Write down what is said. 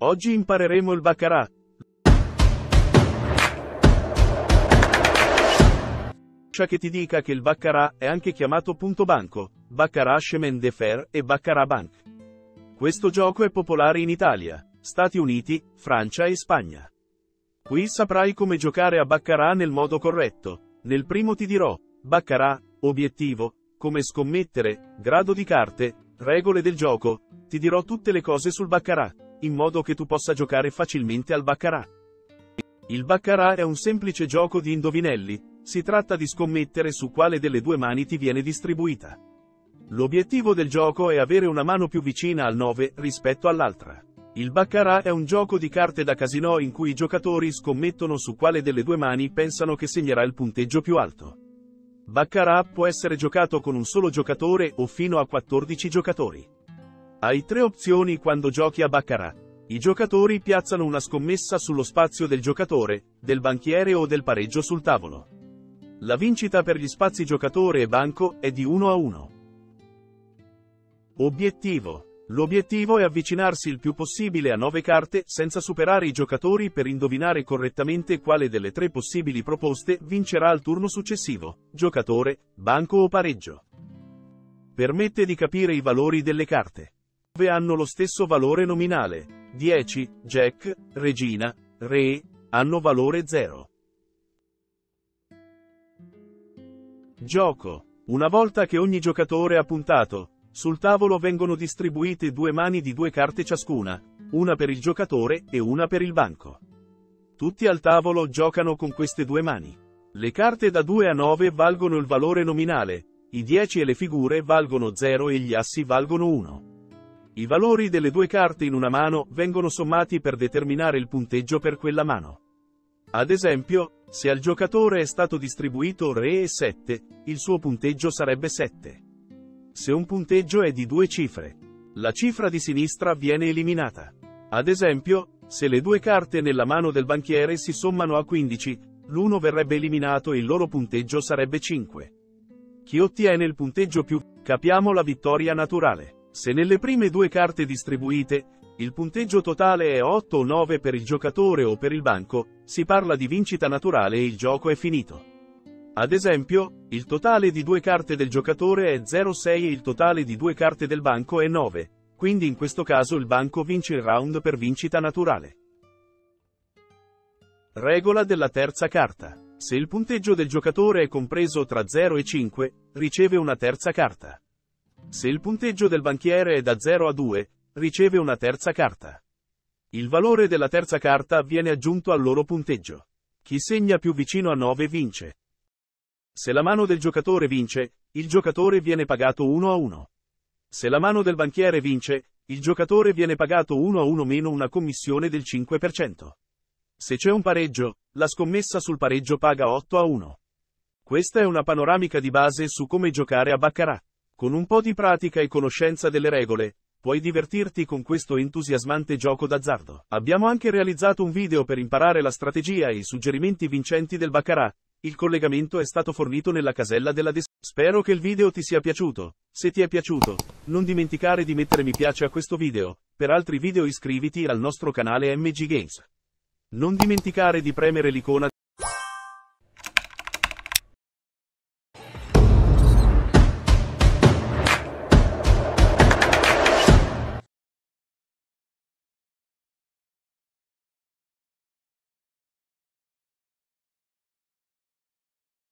Oggi impareremo il baccarat. Lascia che ti dica che il baccarat è anche chiamato punto banco, baccarat chemin de fer e baccarat bank. Questo gioco è popolare in Italia, Stati Uniti, Francia e Spagna. Qui saprai come giocare a baccarat nel modo corretto. Nel primo ti dirò, baccarat, obiettivo, come scommettere, grado di carte, regole del gioco, ti dirò tutte le cose sul baccarat, in modo che tu possa giocare facilmente al baccarat. Il baccarat è un semplice gioco di indovinelli, si tratta di scommettere su quale delle due mani ti viene distribuita. L'obiettivo del gioco è avere una mano più vicina al 9 rispetto all'altra. Il baccarat è un gioco di carte da casino in cui i giocatori scommettono su quale delle due mani pensano che segnerà il punteggio più alto. Baccarat può essere giocato con un solo giocatore o fino a 14 giocatori. Hai tre opzioni quando giochi a Baccarat. I giocatori piazzano una scommessa sullo spazio del giocatore, del banchiere o del pareggio sul tavolo. La vincita per gli spazi giocatore e banco è di 1 a 1. Obiettivo. L'obiettivo è avvicinarsi il più possibile a 9 carte senza superare i giocatori per indovinare correttamente quale delle tre possibili proposte vincerà al turno successivo, giocatore, banco o pareggio. Permette di capire i valori delle carte. 9 hanno lo stesso valore nominale. 10, Jack, Regina, Re, hanno valore 0. Gioco. Una volta che ogni giocatore ha puntato, sul tavolo vengono distribuite due mani di due carte ciascuna, una per il giocatore e una per il banco. Tutti al tavolo giocano con queste due mani. Le carte da 2 a 9 valgono il valore nominale, i 10 e le figure valgono 0 e gli assi valgono 1. I valori delle due carte in una mano vengono sommati per determinare il punteggio per quella mano. Ad esempio, se al giocatore è stato distribuito Re e 7, il suo punteggio sarebbe 7. Se un punteggio è di due cifre, la cifra di sinistra viene eliminata. Ad esempio, se le due carte nella mano del banchiere si sommano a 15, l'uno verrebbe eliminato e il loro punteggio sarebbe 5. Chi ottiene il punteggio più, capiamo la vittoria naturale. Se nelle prime due carte distribuite, il punteggio totale è 8 o 9 per il giocatore o per il banco, si parla di vincita naturale e il gioco è finito. Ad esempio, il totale di due carte del giocatore è 0,6 e il totale di due carte del banco è 9, quindi in questo caso il banco vince il round per vincita naturale. Regola della terza carta. Se il punteggio del giocatore è compreso tra 0 e 5, riceve una terza carta. Se il punteggio del banchiere è da 0 a 2, riceve una terza carta. Il valore della terza carta viene aggiunto al loro punteggio. Chi segna più vicino a 9 vince. Se la mano del giocatore vince, il giocatore viene pagato 1 a 1. Se la mano del banchiere vince, il giocatore viene pagato 1 a 1 meno una commissione del 5%. Se c'è un pareggio, la scommessa sul pareggio paga 8 a 1. Questa è una panoramica di base su come giocare a Baccarat. Con un po' di pratica e conoscenza delle regole, Puoi divertirti con questo entusiasmante gioco d'azzardo. Abbiamo anche realizzato un video per imparare la strategia e i suggerimenti vincenti del Baccarat. Il collegamento è stato fornito nella casella della descrizione. Spero che il video ti sia piaciuto. Se ti è piaciuto, non dimenticare di mettere mi piace a questo video. Per altri video iscriviti al nostro canale MG Games. Non dimenticare di premere l'icona